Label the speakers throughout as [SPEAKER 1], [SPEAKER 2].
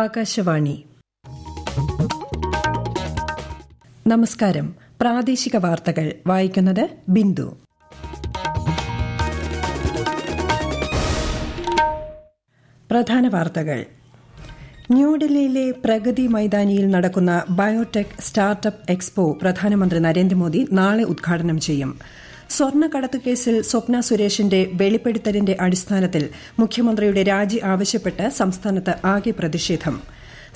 [SPEAKER 1] ആകാശവാണി നമസ്കാരം പ്രാദേശിക വാർത്തകൾ വായിക്കുന്നത് ബിന്ദു പ്രധാന വാർത്തകൾ ന്യൂഡൽഹിയിലെ പ്രഗതി മൈതാനിയിൽ നടക്കുന്ന ബയോടെക് സ്റ്റാർട്ടപ്പ് എക്സ്പോ പ്രധാനമന്ത്രി നരേന്ദ്രമോദി നാളെ ഉദ്ഘാടനം ചെയ്യും സ്വർണ്ണക്കടത്ത് കേസിൽ സ്വപ്ന സുരേഷിന്റെ വെളിപ്പെടുത്തലിന്റെ അടിസ്ഥാനത്തിൽ മുഖ്യമന്ത്രിയുടെ രാജി ആവശ്യപ്പെട്ട് സംസ്ഥാനത്ത് ആകെ പ്രതിഷേധം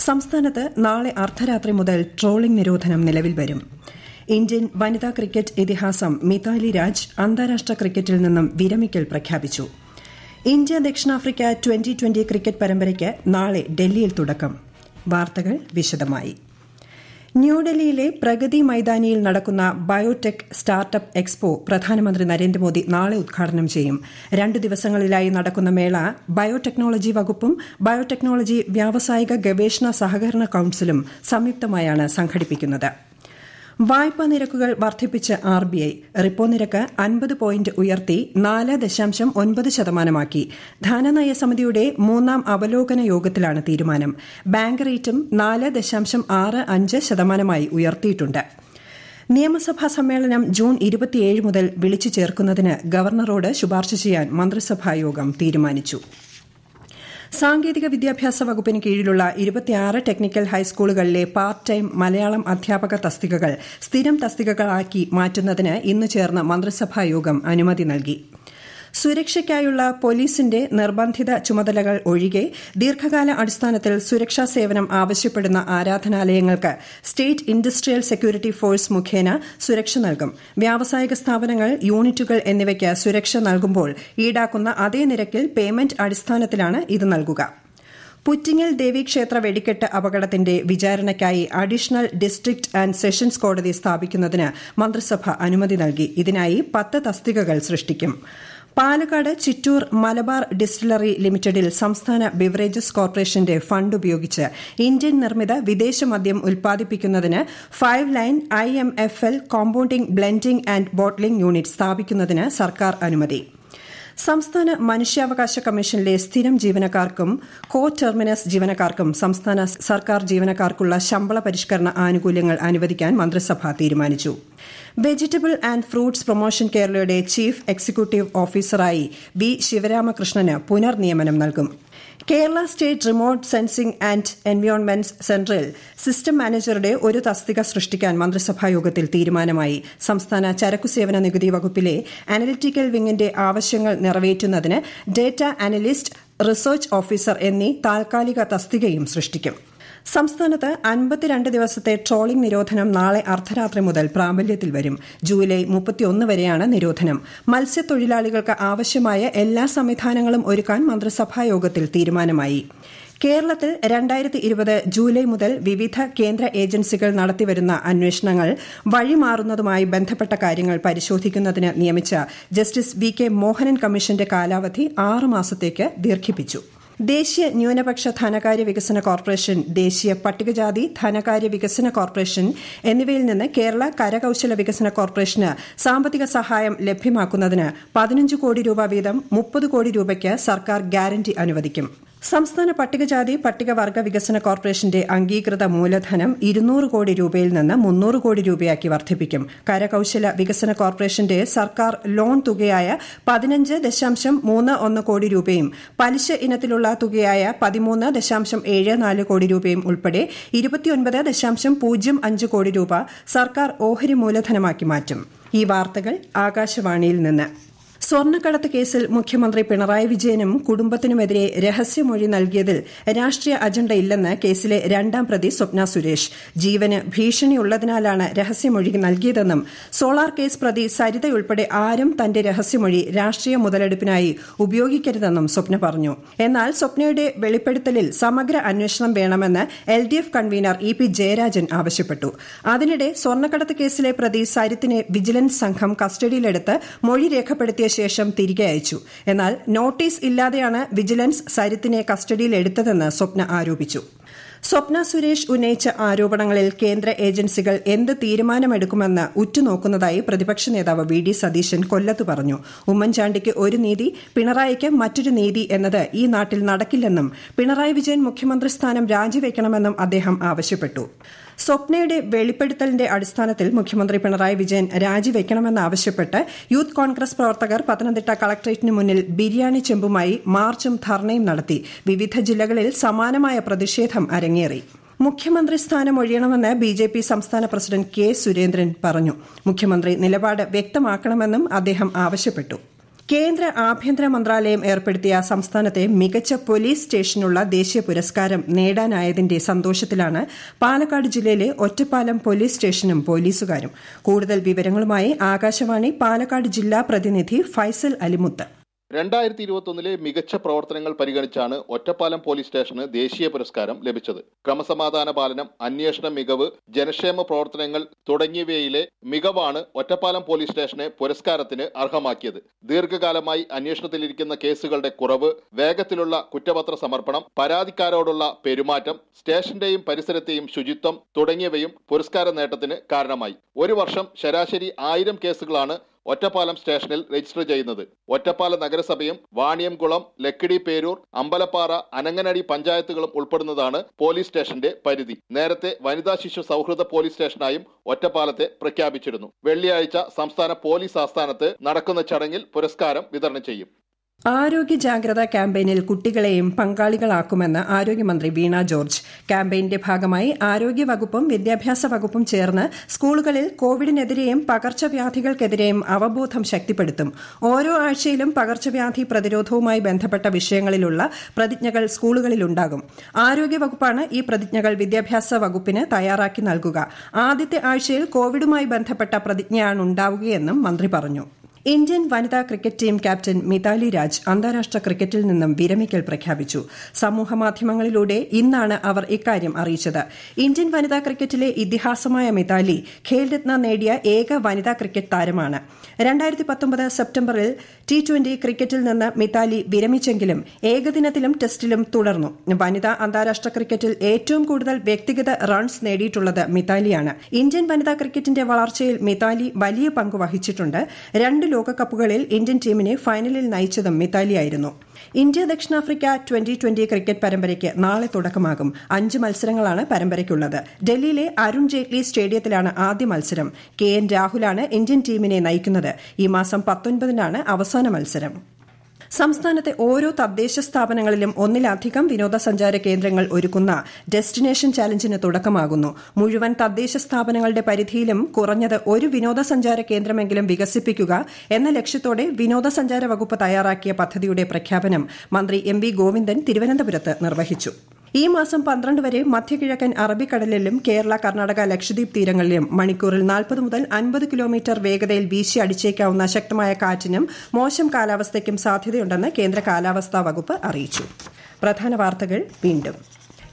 [SPEAKER 1] സംസ്ഥാനത്ത് നാളെ അർദ്ധരാത്രി മുതൽ ട്രോളിംഗ് നിരോധനം നിലവിൽ വരും ഇന്ത്യൻ വനിതാ ക്രിക്കറ്റ് ഇതിഹാസം മിതാലി രാജ് അന്താരാഷ്ട്ര ക്രിക്കറ്റിൽ നിന്നും വിരമിക്കൽ പ്രഖ്യാപിച്ചു ഇന്ത്യ ദക്ഷിണാഫ്രിക്ക ട്വന്റി ട്വന്റി ക്രിക്കറ്റ് പരമ്പരയ്ക്ക് നാളെ ഡൽഹിയിൽ തുടക്കം വാർത്തകൾ വിശദമായി ന്യൂഡൽഹിയിലെ പ്രഗതി മൈതാനിയിൽ നടക്കുന്ന ബയോടെക് സ്റ്റാർട്ടപ്പ് എക്സ്പോ പ്രധാനമന്ത്രി നരേന്ദ്രമോദി നാളെ ഉദ്ഘാടനം ചെയ്യും രണ്ടു ദിവസങ്ങളിലായി നടക്കുന്ന മേള ബയോടെക്നോളജി വകുപ്പും ബയോടെക്നോളജി വ്യാവസായിക ഗവേഷണ സഹകരണ കൌൺസിലും സംയുക്തമായാണ് സംഘടിപ്പിക്കുന്നത് വായ്പാ നിരക്കുകൾ വർദ്ധിപ്പിച്ച് ആർ ബി ഐ റിപ്പോ നിരക്ക് അൻപത് പോയിന്റ് ഉയർത്തി നാല് ദശാംശം ഒൻപത് ശതമാനമാക്കി ധനനയ സമിതിയുടെ മൂന്നാം അവലോകന യോഗത്തിലാണ് തീരുമാനം ബാങ്ക് റേറ്റും നാല് ദശാംശം ആറ് അഞ്ച് ശതമാനമായി ഉയർത്തിയിട്ടുണ്ട് നിയമസഭാ സമ്മേളനം ജൂൺ ഇരുപത്തിയേഴ് മുതൽ വിളിച്ചു ചേർക്കുന്നതിന് ഗവർണറോട് ശുപാർശ ചെയ്യാൻ മന്ത്രിസഭായോഗം തീരുമാനിച്ചു സാങ്കേതിക വിദ്യാഭ്യാസ വകുപ്പിന് കീഴിലുള്ള ഇരുപത്തിയാറ് ടെക്നിക്കൽ ഹൈസ്കൂളുകളിലെ പാർട്ട് ടൈം മലയാളം അധ്യാപക തസ്തികകൾ സ്ഥിരം തസ്തികകളാക്കി മാറ്റുന്നതിന് ഇന്ന് ചേർന്ന മന്ത്രിസഭാ യോഗം അനുമതി നൽകി സുരക്ഷയ്ക്കായുള്ള പോലീസിന്റെ നിർബന്ധിത ചുമതലകൾ ഒഴികെ ദീർഘകാല അടിസ്ഥാനത്തിൽ സുരക്ഷാ സേവനം ആവശ്യപ്പെടുന്ന ആരാധനാലയങ്ങൾക്ക് സ്റ്റേറ്റ് ഇൻഡസ്ട്രിയൽ സെക്യൂരിറ്റി ഫോഴ്സ് മുഖേന സുരക്ഷ നൽകും വ്യാവസായിക സ്ഥാപനങ്ങൾ യൂണിറ്റുകൾ എന്നിവയ്ക്ക് സുരക്ഷ നൽകുമ്പോൾ ഈടാക്കുന്ന അതേ നിരക്കിൽ പേയ്മെന്റ് അടിസ്ഥാനത്തിലാണ് ഇത് നൽകുക പുറ്റിങ്ങൽ ദേവീക്ഷേത്ര വെടിക്കെട്ട് അപകടത്തിന്റെ വിചാരണയ്ക്കായി അഡീഷണൽ ഡിസ്ട്രിക്ട് ആന്റ് സെഷൻസ് കോടതി സ്ഥാപിക്കുന്നതിന് മന്ത്രിസഭ അനുമതി നൽകി ഇതിനായി പത്ത് തസ്തികകൾ സൃഷ്ടിക്കും പാലക്കാട് ചിറ്റൂർ മലബാർ ഡിസ്റ്റിലറി ലിമിറ്റഡിൽ സംസ്ഥാന ബിവറേജസ് കോർപ്പറേഷന്റെ ഫണ്ട് ഉപയോഗിച്ച് ഇന്ത്യൻ നിർമ്മിത വിദേശ മദ്യം ഉൽപ്പാദിപ്പിക്കുന്നതിന് five line I M F L compounding blending and bottling unit സ്ഥാപിക്കുന്നതിന് സർക്കാർ അനുമതി സംസ്ഥാന മനുഷ്യാവകാശ കമ്മീഷനിലെ സ്ഥിരം ജീവനക്കാർക്കും കോ ടെർമിനസ് ജീവനക്കാർക്കും സംസ്ഥാന സർക്കാർ ജീവനക്കാർക്കുള്ള ശമ്പള പരിഷ്കരണ ആനുകൂല്യങ്ങൾ അനുവദിക്കാൻ മന്ത്രിസഭ തീരുമാനിച്ചു വെജിറ്റബിൾ ആൻഡ് ഫ്രൂട്ട്സ് പ്രൊമോഷൻ കേരളയുടെ ചീഫ് എക്സിക്യൂട്ടീവ് ഓഫീസറായി വി ശിവരാമകൃഷ്ണന് പുനർനിയമനം നൽകും Kerala state remote sensing and environment സെന്ററിൽ സിസ്റ്റം മാനേജറുടെ ഒരു തസ്തിക സൃഷ്ടിക്കാൻ മന്ത്രിസഭാ യോഗത്തിൽ തീരുമാനമായി സംസ്ഥാന ചരക്കു സേവന നികുതി വകുപ്പിലെ അനലിറ്റിക്കൽ വിങ്ങിന്റെ ആവശ്യങ്ങൾ നിറവേറ്റുന്നതിന് ഡേറ്റ അനലിസ്റ്റ് റിസർച്ച് ഓഫീസർ എന്നീ താൽക്കാലിക തസ്തികയും സൃഷ്ടിക്കും സംസ്ഥാനത്ത് അൻപത്തിരണ്ട് ദിവസത്തെ ട്രോളിംഗ് നിരോധനം നാളെ അർദ്ധരാത്രി മുതൽ പ്രാബല്യത്തിൽ വരും ജൂലൈ മുപ്പത്തിയൊന്ന് വരെയാണ് നിരോധനം മത്സ്യത്തൊഴിലാളികൾക്ക് ആവശ്യമായ എല്ലാ സംവിധാനങ്ങളും ഒരുക്കാൻ മന്ത്രിസഭാ യോഗത്തിൽ തീരുമാനമായി കേരളത്തിൽ രണ്ടായിരത്തി ഇരുപത് ജൂലൈ മുതൽ വിവിധ കേന്ദ്ര ഏജൻസികൾ നടത്തിവരുന്ന അന്വേഷണങ്ങൾ വഴിമാറുന്നതുമായി ബന്ധപ്പെട്ട കാര്യങ്ങൾ പരിശോധിക്കുന്നതിന് നിയമിച്ച ജസ്റ്റിസ് വി കെ മോഹനൻ കമ്മീഷന്റെ കാലാവധി ആറ് മാസത്തേക്ക് ദീർഘിപ്പിച്ചു ദേശീയ ന്യൂനപക്ഷ ധനകാര്യ വികസന കോർപ്പറേഷൻ ദേശീയ പട്ടികജാതി ധനകാര്യ വികസന കോർപ്പറേഷൻ എന്നിവയിൽ നിന്ന് കേരള കരകൌശല വികസന കോർപ്പറേഷന് സാമ്പത്തിക സഹായം ലഭ്യമാക്കുന്നതിന് പതിനഞ്ച് കോടി രൂപ വീതം മുപ്പത് കോടി രൂപയ്ക്ക് സർക്കാർ ഗ്യാരണ്ടി അനുവദിക്കും സംസ്ഥാന പട്ടികജാതി പട്ടികവർഗ വികസന കോർപ്പറേഷന്റെ അംഗീകൃത മൂലധനം ഇരുന്നൂറ് കോടി രൂപയിൽ നിന്ന് മുന്നൂറ് കോടി രൂപയാക്കി വർദ്ധിപ്പിക്കും കരകൌശല വികസന കോർപ്പറേഷന്റെ സർക്കാർ ലോൺ തുകയായ പതിനഞ്ച് ദശാംശം മൂന്ന് ഒന്ന് കോടി രൂപയും പലിശ ഇനത്തിലുള്ള തുകയായ പതിമൂന്ന് ദശാംശം ഏഴ് നാല് കോടി രൂപയും ഉൾപ്പെടെ ഇരുപത്തിയൊൻപത് ദശാംശം പൂജ്യം അഞ്ച് കോടി രൂപ സർക്കാർ ഓഹരി മൂലധനമാക്കി മാറ്റും ഈ വാർത്തകൾ ആകാശവാണിയിൽ നിന്ന് സ്വർണ്ണക്കടത്ത് കേസിൽ മുഖ്യമന്ത്രി പിണറായി വിജയനും കുടുംബത്തിനുമെതിരെ രഹസ്യമൊഴി നൽകിയതിൽ രാഷ്ട്രീയ അജണ്ടയില്ലെന്ന് കേസിലെ രണ്ടാം പ്രതി സ്വപ്ന സുരേഷ് ജീവന് ഭീഷണിയുള്ളതിനാലാണ് രഹസ്യമൊഴി നൽകിയതെന്നും സോളാർ കേസ് പ്രതി സരിതയുൾപ്പെടെ ആരും തന്റെ രഹസ്യമൊഴി രാഷ്ട്രീയ മുതലെടുപ്പിനായി ഉപയോഗിക്കരുതെന്നും സ്വപ്ന പറഞ്ഞു എന്നാൽ സ്വപ്നയുടെ വെളിപ്പെടുത്തലിൽ സമഗ്ര അന്വേഷണം വേണമെന്ന് L D F convener E P Jayarajan ആവശ്യപ്പെട്ടു അതിനിടെ സ്വർണ്ണക്കടത്ത് കേസിലെ പ്രതി സരിത്തിനെ വിജിലൻസ് സംഘം കസ്റ്റഡിയിലെടുത്ത് മൊഴി രേഖപ്പെടുത്തിയ ശേഷം തിരികെ അയച്ചു എന്നാൽ നോട്ടീസ് ഇല്ലാതെയാണ് വിജിലൻസ് സരിത്തിനെ കസ്റ്റഡിയിൽ എടുത്തതെന്ന് സ്വപ്ന ആരോപിച്ചു സ്വപ്ന സുരേഷ് ഉന്നയിച്ച ആരോപണങ്ങളിൽ കേന്ദ്ര ഏജൻസികൾ എന്ത് തീരുമാനമെടുക്കുമെന്ന് ഉറ്റുനോക്കുന്നതായി പ്രതിപക്ഷ നേതാവ് വി ഡി സതീശൻ കൊല്ലത്ത് പറഞ്ഞു ഉമ്മൻചാണ്ടിക്ക് ഒരു നീതി പിണറായിക്ക് മറ്റൊരു നീതി എന്നത് ഈ നാട്ടിൽ നടക്കില്ലെന്നും പിണറായി വിജയൻ മുഖ്യമന്ത്രി സ്ഥാനം രാജിവെക്കണമെന്നും അദ്ദേഹം ആവശ്യപ്പെട്ടു സ്വപ്നയുടെ വെളിപ്പെടുത്തലിന്റെ അടിസ്ഥാനത്തിൽ മുഖ്യമന്ത്രി പിണറായി വിജയൻ രാജിവെക്കണമെന്നാവശ്യപ്പെട്ട് യൂത്ത് കോൺഗ്രസ് പ്രവർത്തകർ പത്തനംതിട്ട കളക്ടറേറ്റിന് മുന്നിൽ ബിരിയാണി ചെമ്പുമായി മാർച്ചും ധർണയും നടത്തി വിവിധ ജില്ലകളിൽ സമാനമായ പ്രതിഷേധം അരങ്ങേറി മുഖ്യമന്ത്രി സ്ഥാനം ഒഴിയണമെന്ന് ബി ജെ പി സംസ്ഥാന പ്രസിഡന്റ് കെ സുരേന്ദ്രൻ പറഞ്ഞു മുഖ്യമന്ത്രി നിലപാട് വ്യക്തമാക്കണമെന്നും അദ്ദേഹം ആവശ്യപ്പെട്ടു കേന്ദ്ര ആഭ്യന്തര മന്ത്രാലയം ഏർപ്പെടുത്തിയ സംസ്ഥാനത്തെ മികച്ച പോലീസ് സ്റ്റേഷനുള്ള ദേശീയ പുരസ്കാരം നേടാനായതിന്റെ സന്തോഷത്തിലാണ് പാലക്കാട് ജില്ലയിലെ ഒറ്റപ്പാലം പോലീസ് സ്റ്റേഷനും പോലീസുകാരും കൂടുതൽ വിവരങ്ങളുമായി ആകാശവാണി പാലക്കാട് ജില്ലാ പ്രതിനിധി ഫൈസൽ അലിമുത്ത് രണ്ടായിരത്തി ഇരുപത്തൊന്നിലെ മികച്ച പ്രവർത്തനങ്ങൾ പരിഗണിച്ചാണ് ഒറ്റപ്പാലം പോലീസ് സ്റ്റേഷന് ദേശീയ പുരസ്കാരം ലഭിച്ചത് ക്രമസമാധാന പാലനം അന്വേഷണ മികവ് ജനക്ഷേമ പ്രവർത്തനങ്ങൾ തുടങ്ങിയവയിലെ മികവാണ് ഒറ്റപ്പാലം പോലീസ് സ്റ്റേഷനെ പുരസ്കാരത്തിന് അർഹമാക്കിയത് ദീർഘകാലമായി അന്വേഷണത്തിലിരിക്കുന്ന കേസുകളുടെ കുറവ് വേഗത്തിലുള്ള കുറ്റപത്ര സമർപ്പണം പരാതിക്കാരോടുള്ള പെരുമാറ്റം സ്റ്റേഷന്റെയും പരിസരത്തെയും ശുചിത്വം തുടങ്ങിയവയും പുരസ്കാര നേട്ടത്തിന് കാരണമായി ഒരു വർഷം ശരാശരി ആയിരം കേസുകളാണ് ഒറ്റപ്പാലം സ്റ്റേഷനിൽ രജിസ്റ്റർ ചെയ്യുന്നത് ഒറ്റപ്പാലം നഗരസഭയും വാണിയംകുളം ലക്കിടി പേരൂർ അമ്പലപ്പാറ അനങ്ങനടി പഞ്ചായത്തുകളും ഉൾപ്പെടുന്നതാണ് പോലീസ് സ്റ്റേഷന്റെ പരിധി നേരത്തെ വനിതാ ശിശു സൗഹൃദ പോലീസ് സ്റ്റേഷനായും ഒറ്റപ്പാലത്തെ പ്രഖ്യാപിച്ചിരുന്നു വെള്ളിയാഴ്ച സംസ്ഥാന പോലീസ് ആസ്ഥാനത്ത് നടക്കുന്ന ചടങ്ങിൽ പുരസ്കാരം വിതരണം ചെയ്യും ആരോഗ്യ ജാഗ്രത ക്യാമ്പയിനിൽ കുട്ടികളെയും പങ്കാളികളാക്കുമെന്ന് ആരോഗ്യമന്ത്രി വീണ ജോർജ് ക്യാമ്പയിന്റെ ഭാഗമായി ആരോഗ്യ വകുപ്പും വിദ്യാഭ്യാസ വകുപ്പും ചേർന്ന് സ്കൂളുകളിൽ കോവിഡിനെതിരെയും പകർച്ചവ്യാധികൾക്കെതിരെയും അവബോധം ശക്തിപ്പെടുത്തും ഓരോ ആഴ്ചയിലും പകർച്ചവ്യാധി പ്രതിരോധവുമായി ബന്ധപ്പെട്ട വിഷയങ്ങളിലുള്ള പ്രതിജ്ഞകൾ സ്കൂളുകളിലുണ്ടാകും ആരോഗ്യ വകുപ്പാണ് ഈ പ്രതിജ്ഞകൾ വിദ്യാഭ്യാസ വകുപ്പിന് തയ്യാറാക്കി നൽകുക ആദ്യത്തെ ആഴ്ചയിൽ കോവിഡുമായി ബന്ധപ്പെട്ട പ്രതിജ്ഞയാണ് ഉണ്ടാവുകയെന്നും മന്ത്രി പറഞ്ഞു ഇന്ത്യൻ വനിതാ cricket team captain Mithali Raj അന്താരാഷ്ട്ര ക്രിക്കറ്റിൽ നിന്നും വിരമിക്കൽ പ്രഖ്യാപിച്ചു സമൂഹമാധ്യമങ്ങളിലൂടെ ഇന്നാണ് അവർ ഇക്കാര്യം അറിയിച്ചത് ഇന്ത്യൻ വനിതാ ക്രിക്കറ്റിലെ ഇതിഹാസമായ മിതാലി ഖേൽരത്ന നേടിയ ഏക വനിതാ ക്രിക്കറ്റ് താരമാണ് സെപ്റ്റംബറിൽ ടി ട്വന്റി ക്രിക്കറ്റിൽ നിന്ന് മിതാലി വിരമിച്ചെങ്കിലും ഏകദിനത്തിലും ടെസ്റ്റിലും തുടർന്നു വനിതാ അന്താരാഷ്ട്ര ക്രിക്കറ്റിൽ ഏറ്റവും കൂടുതൽ വ്യക്തിഗത റൺസ് നേടിയിട്ടുള്ളത് മിതാലിയാണ് ഇന്ത്യൻ വനിതാ ക്രിക്കറ്റിന്റെ വളർച്ചയിൽ മിതാലി വലിയ പങ്ക് വഹിച്ചിട്ടുണ്ട് രണ്ട് ലോകകപ്പുകളിൽ ഇന്ത്യൻ ടീമിനെ ഫൈനലിൽ നയിച്ചതും മിതാലിയായിരുന്നു ഇന്ത്യ ദക്ഷിണാഫ്രിക്ക ട്വന്റി ട്വന്റി ക്രിക്കറ്റ് പരമ്പരയ്ക്ക് നാളെ തുടക്കമാകും അഞ്ച് മത്സരങ്ങളാണ് പരമ്പരയ്ക്കുള്ളത് ഡൽഹിയിലെ അരുൺ ജെയ്റ്റ്ലി സ്റ്റേഡിയത്തിലാണ് ആദ്യ മത്സരം കെ എൻ രാഹുലാണ് ഇന്ത്യൻ ടീമിനെ നയിക്കുന്നത് ഈ മാസം പത്തൊൻപതിനാണ് അവസാന മത്സരം സംസ്ഥാനത്തെ ഓരോ തദ്ദേശ സ്ഥാപനങ്ങളിലും ഒന്നിലധികം വിനോദസഞ്ചാര കേന്ദ്രങ്ങൾ ഒരുക്കുന്ന ഡെസ്റ്റിനേഷൻ ചാലഞ്ചിന് തുടക്കമാകുന്നു മുഴുവൻ തദ്ദേശ സ്ഥാപനങ്ങളുടെ പരിധിയിലും കുറഞ്ഞത് ഒരു വിനോദസഞ്ചാര കേന്ദ്രമെങ്കിലും വികസിപ്പിക്കുക എന്ന ലക്ഷ്യത്തോടെ വിനോദസഞ്ചാര വകുപ്പ് തയ്യാറാക്കിയ പദ്ധതിയുടെ പ്രഖ്യാപനം മന്ത്രി എം വി ഗോവിന്ദൻ തിരുവനന്തപുരത്ത് നിർവഹിച്ചു ഈ മാസം പന്ത്രണ്ട് വരെ മധ്യകിഴക്കൻ അറബിക്കടലിലും കേരള കർണാടക ലക്ഷദ്വീപ് തീരങ്ങളിലും മണിക്കൂറിൽ നാൽപ്പത് മുതൽ അൻപത് കിലോമീറ്റർ വേഗതയിൽ വീശി അടിച്ചേക്കാവുന്ന ശക്തമായ കാറ്റിനും മോശം കാലാവസ്ഥയ്ക്കും സാധ്യതയുണ്ടെന്ന് കേന്ദ്ര കാലാവസ്ഥാ വകുപ്പ് അറിയിച്ചു പ്രധാന വാർത്തകൾ വീണ്ടും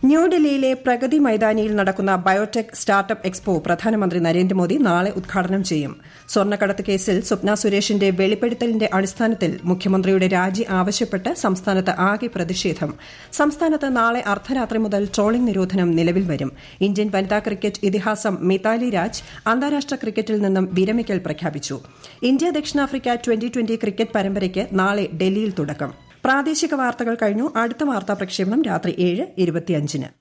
[SPEAKER 1] ന്യൂഡൽഹിയിലെ പ്രഗതി മൈതാനിയിൽ നടക്കുന്ന ബയോടെക് സ്റ്റാർട്ടപ്പ് എക്സ്പോ പ്രധാനമന്ത്രി നരേന്ദ്രമോദി നാളെ ഉദ്ഘാടനം ചെയ്യും സ്വർണ്ണക്കടത്ത് കേസിൽ സ്വപ്ന സുരേഷിന്റെ വെളിപ്പെടുത്തലിന്റെ അടിസ്ഥാനത്തിൽ മുഖ്യമന്ത്രിയുടെ രാജി ആവശ്യപ്പെട്ട് സംസ്ഥാനത്ത് ആകെ പ്രതിഷേധം സംസ്ഥാനത്ത് നാളെ അർദ്ധരാത്രി മുതൽ ട്രോളിംഗ് നിരോധനം നിലവിൽ വരും ഇന്ത്യൻ വനിതാ ക്രിക്കറ്റ് ഇതിഹാസം മിതാലി രാജ് അന്താരാഷ്ട്ര ക്രിക്കറ്റിൽ നിന്നും വിരമിക്കൽ പ്രഖ്യാപിച്ചു ഇന്ത്യ ദക്ഷിണാഫ്രിക്ക ട്വന്റി ട്വന്റി ക്രിക്കറ്റ് പരമ്പരയ്ക്ക് നാളെ ഡൽഹിയിൽ തുടക്കം പ്രാദേശിക വാർത്തകൾ കഴിഞ്ഞു അടുത്ത വാർത്താ പ്രക്ഷേപണം രാത്രി ഏഴ് ഇരുപത്തിയഞ്ചിന്